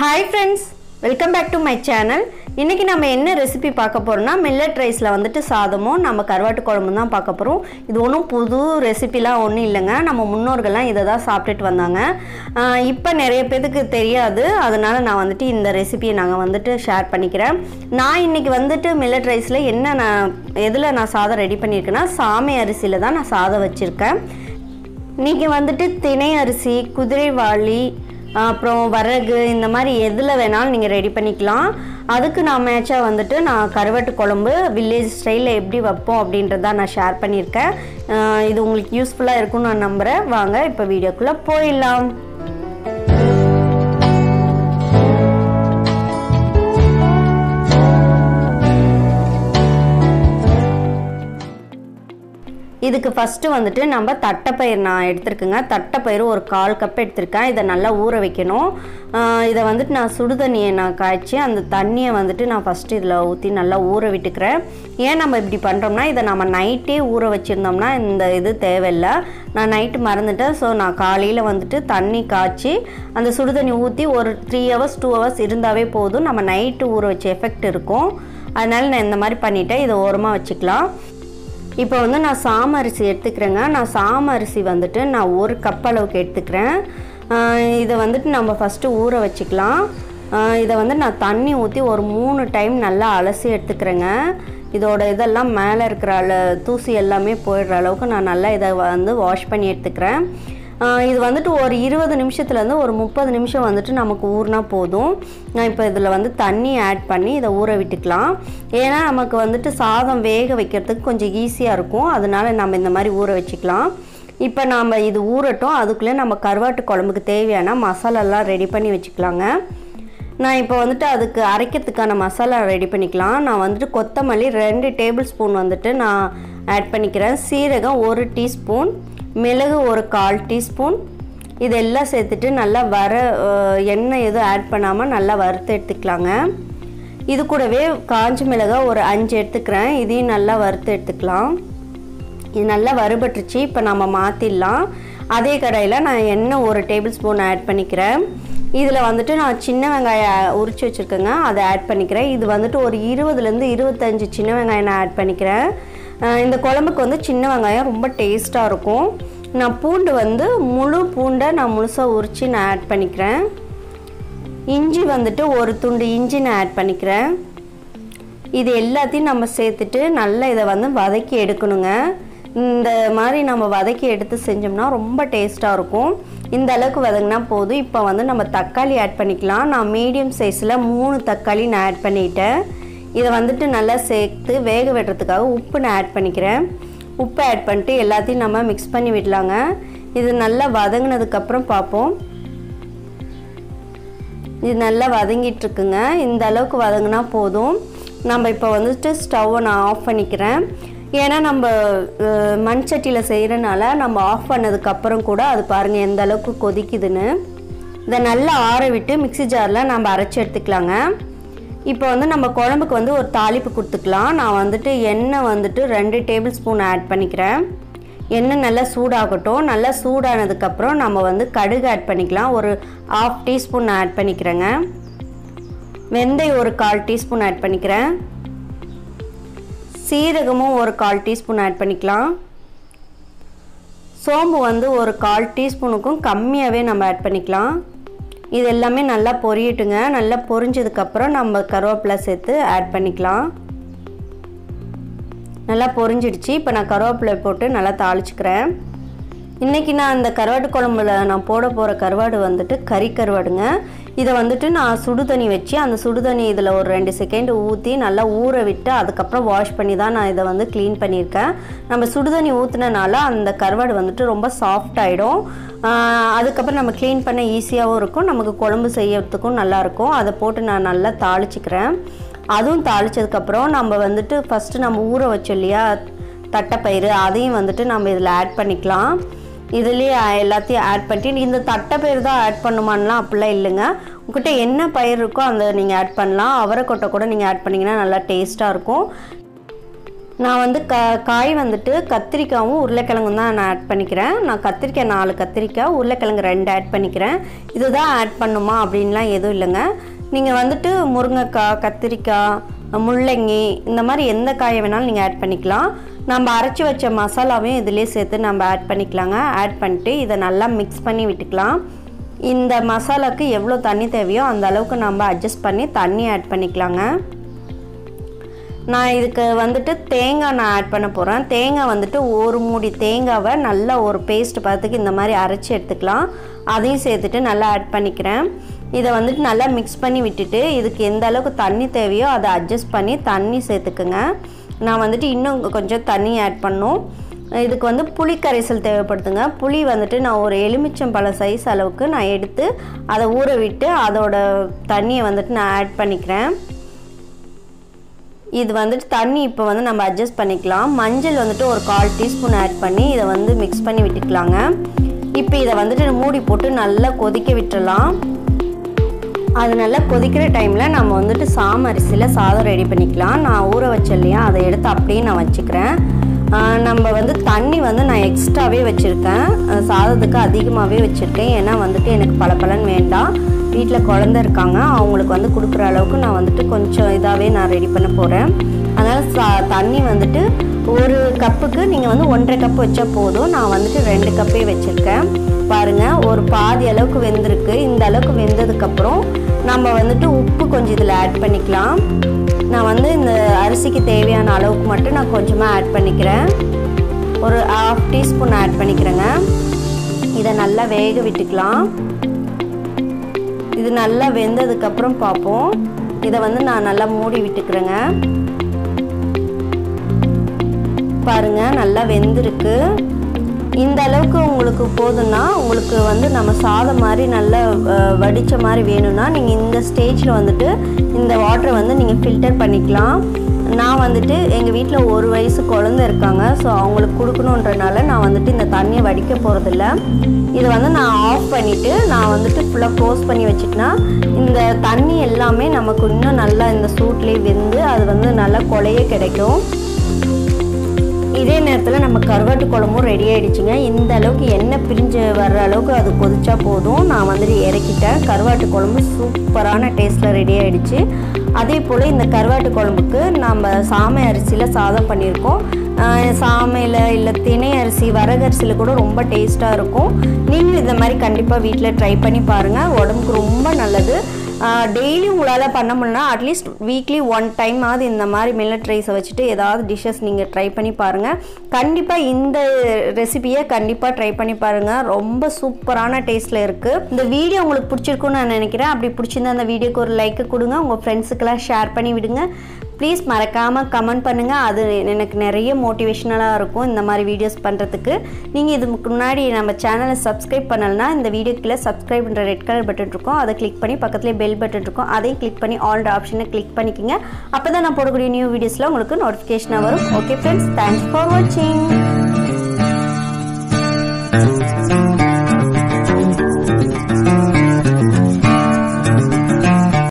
Hi friends welcome back to my channel இன்றைக்கி நம்ம என்ன ரெசிபி பார்க்க போகிறோம்னா மில்லட் ரைஸில் வந்துட்டு சாதமும் நம்ம கருவாட்டு குழம்பும் தான் பார்க்க போகிறோம் இது ஒன்றும் புது ரெசிபிலாம் ஒன்றும் இல்லைங்க. நம்ம முன்னோர்கள்லாம் இதை தான் சாப்பிட்டுட்டு வந்தாங்க. இப்போ நிறைய பேருக்கு தெரியாது. அதனால் நான் வந்துட்டு இந்த ரெசிபியை நாங்கள் வந்துட்டு ஷேர் பண்ணிக்கிறேன். நான் இன்றைக்கி வந்துட்டு மில்லட் ரைஸில் என்ன நான் எதில் நான் சாதம் ரெடி பண்ணியிருக்கேன்னா சாமை அரிசியில் தான் நான் சாதம் வச்சுருக்கேன். நீங்கள் வந்துட்டு திணை அரிசி குதிரைவாளி அப்புறம் வரகு இந்த மாதிரி எதில் வேணாலும் நீங்கள் ரெடி பண்ணிக்கலாம். அதுக்கு நான் மேட்சாக வந்துட்டு நான் கருவாட்டு குழம்பு வில்லேஜ் ஸ்டைலில் எப்படி வைப்போம் அப்படின்றத நான் ஷேர் பண்ணியிருக்கேன். இது உங்களுக்கு யூஸ்ஃபுல்லாக இருக்கும்னு நான் நம்புகிறேன் வாங்க இப்போ வீடியோக்குள்ளே போயிடலாம். இதுக்கு ஃபஸ்ட்டு வந்துட்டு நம்ம தட்டைப்பயிர் நான் எடுத்திருக்கேங்க. தட்டைப்பயிறு ஒரு கால் கப் எடுத்திருக்கேன். இதை நல்லா ஊற வைக்கணும். இதை வந்துட்டு நான் சுடு தண்ணியை நான் காய்ச்சி அந்த தண்ணியை வந்துட்டு நான் ஃபஸ்ட்டு இதில் ஊற்றி நல்லா ஊற விட்டுக்கிறேன். ஏன் நம்ம இப்படி பண்ணுறோம்னா இதை நம்ம நைட்டே ஊற வச்சுருந்தோம்னா இந்த இது தேவையில்லை. நான் நைட்டு மறந்துட்டேன். ஸோ நான் காலையில் வந்துட்டு தண்ணி காய்ச்சி அந்த சுடு தண்ணி ஊற்றி ஒரு த்ரீ ஹவர்ஸ் டூ ஹவர்ஸ் இருந்தாவே போதும். நம்ம நைட்டு ஊற வச்ச எஃபெக்ட் இருக்கும். அதனால் நான் இந்த மாதிரி பண்ணிவிட்டேன் இதை ஓரமாக வச்சுக்கலாம். இப்போ வந்து நான் சாம அரிசி எடுத்துக்கிறேங்க. நான் சாம அரிசி வந்துட்டு நான் ஒரு கப் அளவுக்கு எடுத்துக்கிறேன். இதை வந்துட்டு நம்ம ஃபஸ்ட்டு ஊற வச்சுக்கலாம். இதை வந்து நான் தண்ணி ஊற்றி ஒரு மூணு டைம் நல்லா அலசி எடுத்துக்கிறேங்க. இதோட இதெல்லாம் மேலே இருக்கிற அள தூசி எல்லாமே போயிடுற அளவுக்கு நான் நல்லா இதை வந்து வாஷ் பண்ணி எடுத்துக்கிறேன். இது வந்துட்டு ஒரு இருபது நிமிஷத்துலேருந்து ஒரு முப்பது நிமிஷம் வந்துட்டு நமக்கு ஊறினா போதும். நான் இப்போ இதில் வந்து தண்ணி ஆட் பண்ணி இதை ஊற விட்டுக்கலாம். ஏன்னா நமக்கு வந்துட்டு சாதம் வேக வைக்கிறதுக்கு கொஞ்சம் ஈஸியாக இருக்கும். அதனால நம்ம இந்த மாதிரி ஊற வச்சுக்கலாம். இப்போ நாம் இது ஊறட்டும். அதுக்குள்ளே நம்ம கருவாட்டு குழம்புக்கு தேவையான மசாலாலாம் ரெடி பண்ணி வச்சுக்கலாங்க. நான் இப்போ வந்துட்டு அதுக்கு அரைக்கிறதுக்கான மசாலா ரெடி பண்ணிக்கலாம். நான் வந்துட்டு கொத்தமல்லி ரெண்டு டேபிள் ஸ்பூன் வந்துட்டு நான் ஆட் பண்ணிக்கிறேன். சீரகம் ஒரு டீஸ்பூன். மிளகு ஒரு கால் டீஸ்பூன். இதெல்லாம் சேர்த்துட்டு நல்லா வர எண்ணெய் எதுவும் ஆட் பண்ணாமல் நல்லா வறுத்து எடுத்துக்கலாங்க. இது கூடவே காஞ்ச மிளகாய் ஒரு அஞ்சு எடுத்துக்கிறேன். இதையும் நல்லா வறுத்து எடுத்துக்கலாம். இது நல்லா வறுபட்டுருச்சு இப்போ நம்ம மாற்றிடலாம் அதே கடையில் நான் எண்ணெய் ஒரு டேபிள் ஸ்பூன் ஆட் பண்ணிக்கிறேன். இதில் வந்துட்டு நான் சின்ன வெங்காயம் உரிச்சு வச்சுருக்கேங்க அதை ஆட் பண்ணிக்கிறேன். இது வந்துட்டு ஒரு இருபதுலேருந்து இருபத்தஞ்சி சின்ன வெங்காயம் நான் ஆட் பண்ணிக்கிறேன். இந்த குழம்புக்கு வந்து சின்ன வெங்காயம் ரொம்ப டேஸ்ட்டாக இருக்கும். நான் பூண்டு வந்து முழு பூண்டை நான் முழுசாக உரித்து நான் ஆட் பண்ணிக்கிறேன். இஞ்சி வந்துட்டு ஒரு துண்டு இஞ்சி நான் ஆட் பண்ணிக்கிறேன். இது எல்லாத்தையும் நம்ம சேர்த்துட்டு நல்லா இதை வந்து வதக்கி எடுக்கணுங்க. இந்த மாதிரி நம்ம வதக்கி எடுத்து செஞ்சோம்னா ரொம்ப டேஸ்ட்டாக இருக்கும். இந்த அளவுக்கு வதங்கினா போதும். இப்போ வந்து நம்ம தக்காளி ஆட் பண்ணிக்கலாம். நான் மீடியம் சைஸில் மூணு தக்காளி நான் ஆட் பண்ணிட்டேன். இதை வந்துட்டு நல்லா சேர்த்து வேக விடுறதுக்காக உப்பு நான் ஆட் பண்ணிக்கிறேன். உப்பு ஆட் பண்ணிட்டு எல்லாத்தையும் நம்ம மிக்ஸ் பண்ணி விடலாங்க. இது நல்லா வதங்கினதுக்கப்புறம் பார்ப்போம். இது நல்லா வதங்கிட்டுருக்குங்க. இந்த அளவுக்கு வதங்கினா போதும். நம்ம இப்போ வந்துட்டு ஸ்டவ்வை நான் ஆஃப் பண்ணிக்கிறேன். ஏன்னா நம்ம மண்சட்டியில் மண் சட்டியில் செய்கிறனால நம்ம ஆஃப் பண்ணதுக்கப்புறம் கூட அது பாருங்கள் எந்த அளவுக்கு கொதிக்குதுன்னு. இதை நல்லா ஆற விட்டு மிக்ஸி ஜாரில் நம்ம அரைச்சி எடுத்துக்கலாங்க. இப்போ வந்து நம்ம குழம்புக்கு வந்து ஒரு தாளிப்பு கொடுத்துக்கலாம். நான் வந்துட்டு எண்ணெய் வந்துட்டு ரெண்டு டேபிள் ஸ்பூன் ஆட் பண்ணிக்கிறேன். எண்ணெய் நல்லா சூடாகட்டும். நல்லா சூடானதுக்கப்புறம் நம்ம வந்து கடுகு ஆட் பண்ணிக்கலாம். ஒரு ஆஃப் டீஸ்பூன் ஆட் பண்ணிக்கிறேங்க. வெந்தயம் ஒரு கால் டீஸ்பூன் ஆட் பண்ணிக்கிறேன். சீரகமும் ஒரு கால் டீஸ்பூன் ஆட் பண்ணிக்கலாம். சோம்பு வந்து ஒரு கால் டீஸ்பூனுக்கும் கம்மியாகவே நம்ம ஆட் பண்ணிக்கலாம். இது எல்லாமே நல்லா பொரியட்டுங்க. நல்லா பொரிஞ்சதுக்கப்புறம் நம்ம கருவேப்பிலை சேர்த்து ஆட் பண்ணிக்கலாம். நல்லா பொரிஞ்சிடுச்சு. இப்போ நான் கருவேப்பிலை போட்டு நல்லா தாளிச்சுக்கிறேன். இன்றைக்கி நான் அந்த கருவாட்டு குழம்புல நான் போட போகிற கருவாடு வந்துட்டு கறி கருவாடுங்க. இதை வந்துட்டு நான் சுடு தண்ணி வச்சு அந்த சுடு தண்ணி இதில் ஒரு ரெண்டு செகண்ட் ஊற்றி நல்லா ஊற விட்டு அதுக்கப்புறம் வாஷ் பண்ணி தான் நான் இதை வந்து க்ளீன் பண்ணியிருக்கேன். நம்ம சுடு தண்ணி ஊற்றுனனால அந்த கருவாடு வந்துட்டு ரொம்ப சாஃப்ட் ஆகிடும் அதுக்கப்புறம் நம்ம க்ளீன் பண்ண ஈஸியாகவும் இருக்கும். நமக்கு குழம்பு செய்யறதுக்கும் நல்லாயிருக்கும் அதை போட்டு நான் நல்லா தாளிச்சிக்கிறேன். அதுவும் தாளித்ததுக்கப்புறம் நம்ம வந்துட்டு ஃபஸ்ட்டு நம்ம ஊற வச்சோம் இல்லையா தட்டைப்பயிறு அதையும் வந்துட்டு நம்ம இதில் ஆட் பண்ணிக்கலாம். இதுலேயே எல்லாத்தையும் ஆட் பண்ணிட்டு இந்த தட்டை பயிர் தான் ஆட் பண்ணுமான்லாம் அப்படிலாம் இல்லைங்க. உங்கள்கிட்ட என்ன பயிர் இருக்கோ அந்த நீங்கள் ஆட் பண்ணலாம். அவரைக்கொட்டை கூட நீங்கள் ஆட் பண்ணிங்கன்னா நல்லா டேஸ்ட்டாக இருக்கும். நான் வந்து க காய் வந்துட்டு கத்திரிக்காயும் உருளைக்கிழங்கும் தான் நான் ஆட் பண்ணிக்கிறேன். நான் கத்திரிக்காய் நாலு கத்திரிக்காய் உருளைக்கிழங்கு ரெண்டு ஆட் பண்ணிக்கிறேன். இதுதான் ஆட் பண்ணுமா அப்படின்லாம் எதுவும் இல்லைங்க. நீங்கள் வந்துட்டு முருங்கைக்காய் கத்திரிக்காய் முள்ளங்கி இந்த மாதிரி எந்த காயை வேணாலும் நீங்கள் ஆட் பண்ணிக்கலாம். நம்ம அரைச்சி வச்ச மசாலாவையும் இதிலே சேர்த்து நம்ம ஆட் பண்ணிக்கலாங்க. ஆட் பண்ணிட்டு இதை நல்லா மிக்ஸ் பண்ணி விட்டுக்கலாம். இந்த மசாலாவுக்கு எவ்வளோ தண்ணி தேவையோ அந்த அளவுக்கு நம்ம அட்ஜஸ்ட் பண்ணி தண்ணி ஆட் பண்ணிக்கலாங்க. நான் இதுக்கு வந்துட்டு தேங்காய் நான் ஆட் பண்ண போகிறேன் தேங்காய் வந்துட்டு ஒரு மூடி தேங்காவை நல்லா ஒரு பேஸ்ட் பார்த்துக்கு இந்த மாதிரி அரைச்சி எடுத்துக்கலாம். அதையும் சேர்த்துட்டு நல்லா ஆட் பண்ணிக்கிறேன். இதை வந்துட்டு நல்லா மிக்ஸ் பண்ணி விட்டுட்டு இதுக்கு எந்த அளவுக்கு தண்ணி தேவையோ அதை அட்ஜஸ்ட் பண்ணி தண்ணி சேர்த்துக்குங்க. நான் வந்துட்டு இன்னும் கொஞ்சம் தண்ணி ஆட் பண்ணும். இதுக்கு வந்து புளி கரைசல் தேவைப்படுத்துங்க புளி வந்துட்டு நான் ஒரு எலுமிச்சம்பழ சைஸ் அளவுக்கு நான் எடுத்து அதை ஊற விட்டு அதோட தண்ணியை வந்துட்டு நான் ஆட் பண்ணிக்கிறேன். இது வந்துட்டு தண்ணி இப்போ வந்து நம்ம அட்ஜஸ்ட் பண்ணிக்கலாம். மஞ்சள் வந்துட்டு ஒரு கால் டீஸ்பூன் ஆட் பண்ணி இதை வந்து மிக்ஸ் பண்ணி விட்டுக்கலாங்க. இப்போ இதை வந்துட்டு மூடி போட்டு நல்லா கொதிக்க விட்டுடலாம் அது நல்லா கொதிக்கிற டைமில் நம்ம வந்துட்டு சாம அரிசியில் சாதம் ரெடி பண்ணிக்கலாம். நான் ஊற வச்ச இல்லையா அதை எடுத்து அப்படியே நான் வச்சுக்கிறேன். நம்ம வந்து தண்ணி வந்து நான் எக்ஸ்ட்ராவே வச்சுருக்கேன். சாதத்துக்கு அதிகமாகவே வச்சுருக்கேன். ஏன்னா வந்துட்டு எனக்கு பல பலன் வேண்டாம். வீட்டில் குழந்த இருக்காங்க அவங்களுக்கு வந்து கொடுக்குற அளவுக்கு நான் வந்துட்டு கொஞ்சம் இதாகவே நான் ரெடி பண்ண போகிறேன் அதனால் சா தண்ணி வந்துட்டு ஒரு கப்புக்கு நீங்கள் வந்து ஒன்றரை கப்பு வச்சா போதும். நான் வந்துட்டு ரெண்டு கப்பே வச்சுருக்கேன். பாருங்கள் ஒரு பாதி அளவுக்கு வெந்திருக்கு. இந்த அளவுக்கு வெந்ததுக்கப்புறம் நம்ம வந்துட்டு உப்பு கொஞ்சம் இதில் ஆட் பண்ணிக்கலாம். நான் வந்து இந்த அரிசிக்கு தேவையான அளவுக்கு மட்டும் நான் கொஞ்சமாக ஆட் பண்ணிக்கிறேன். ஒரு ஹாஃப் டீஸ்பூன் ஆட் பண்ணிக்கிறேங்க. இதை நல்லா வேக விட்டுக்கலாம். இது நல்லா வெந்ததுக்கப்புறம் பார்ப்போம். இதை வந்து நான் நல்லா மூடி விட்டுக்கிறேங்க. பாருங்க நல்லா வெந்திருக்கு. இந்த அளவுக்கு உங்களுக்கு போதும்னா உங்களுக்கு வந்து நம்ம சாதம் மாதிரி நல்லா வடித்த மாதிரி வேணும்னா நீங்கள் இந்த ஸ்டேஜில் வந்துட்டு இந்த வாட்டரை வந்து நீங்கள் ஃபில்டர் பண்ணிக்கலாம். நான் வந்துட்டு எங்கள் வீட்டில் ஒரு வயசு குழந்த இருக்காங்க ஸோ அவங்களுக்கு கொடுக்கணுன்றனால நான் வந்துட்டு இந்த தண்ணியை வடிக்க போகிறதில்ல இதை வந்து நான் ஆஃப் பண்ணிவிட்டு நான் வந்துட்டு ஃபுல்லாக க்ளோஸ் பண்ணி வச்சுட்டேன்னா இந்த தண்ணி எல்லாமே நமக்கு இன்னும் நல்லா இந்த சூட்லேயே வெந்து அது வந்து நல்லா கொலையே கிடைக்கும். இதே நேரத்தில் நம்ம கருவாட்டு குழம்பும் ரெடி ஆகிடுச்சுங்க இந்த அளவுக்கு எண்ணெய் பிரிஞ்சு வர்ற அளவுக்கு அது கொதிச்சா போதும். நான் வந்துட்டு இறக்கிட்டேன். கருவாட்டு குழம்பு சூப்பரான டேஸ்ட்டில் ரெடி ஆகிடுச்சு அதே போல் இந்த கருவாட்டு குழம்புக்கு நம்ம சாமை அரிசியில் சாதம் பண்ணியிருக்கோம். சாமையில் இல்லை திணை அரிசி வரகரிசியில் கூட ரொம்ப டேஸ்ட்டாக இருக்கும். நீங்களும் இந்த மாதிரி கண்டிப்பாக வீட்டில் ட்ரை பண்ணி பாருங்கள் உடம்புக்கு ரொம்ப நல்லது. டெய்லி உங்களால் பண்ண முடியலனா அட்லீஸ்ட் வீக்லி ஒன் டைம் ஆகுது இந்த மாதிரி மில்லட் ரைஸை வச்சுட்டு ஏதாவது டிஷ்ஷஸ் நீங்கள் ட்ரை பண்ணி பாருங்கள் கண்டிப்பாக இந்த ரெசிபியை கண்டிப்பாக ட்ரை பண்ணி பாருங்கள் ரொம்ப சூப்பரான டேஸ்ட்டில் இருக்குது இந்த வீடியோ உங்களுக்கு பிடிச்சிருக்குன்னு நான் நினைக்கிறேன். அப்படி பிடிச்சிருந்தா அந்த வீடியோக்கு ஒரு லைக்கு கொடுங்க. உங்கள் ஃப்ரெண்ட்ஸுக்கெல்லாம் ஷேர் பண்ணி விடுங்க. ப்ளீஸ் மறக்காமல் கமெண்ட் பண்ணுங்கள் அது எனக்கு நிறைய மோட்டிவேஷ்னலாக இருக்கும் இந்த மாதிரி வீடியோஸ் பண்ணுறதுக்கு நீங்கள் இதுக்கு முன்னாடி நம்ம சேனலை சப்ஸ்கிரைப் பண்ணலைன்னா இந்த வீடியோக்குள்ளே சப்ஸ்கிரைப் பண்ணுற ரெட் கலர் பட்டன் இருக்கும். அதை கிளிக் பண்ணி பக்கத்துலேயே பெல் பட்டன் இருக்கும். அதையும் கிளிக் பண்ணி ஆல் ஆப்ஷனை கிளிக் பண்ணிக்கோங்க. அப்போ தான் நான் போடக்கூடிய நியூ வீடியோஸில் உங்களுக்கு நோட்டிஃபிகேஷனாக வரும். ஓகே ஃப்ரெண்ட்ஸ் தேங்க்ஸ் ஃபார் வாட்சிங்